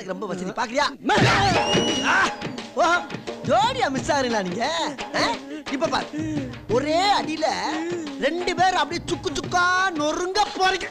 எனக்கு ரொம்ப வசதி. பாக்குறியா? ஓ ஜோடியா மிஸ் ஆகுறீங்களா நீங்க? இப்ப பாரு. ஒரே அடியில ரெண்டு பேர் அப்படியே சுக்கு சுக்கா நொறுங்க போறீங்க.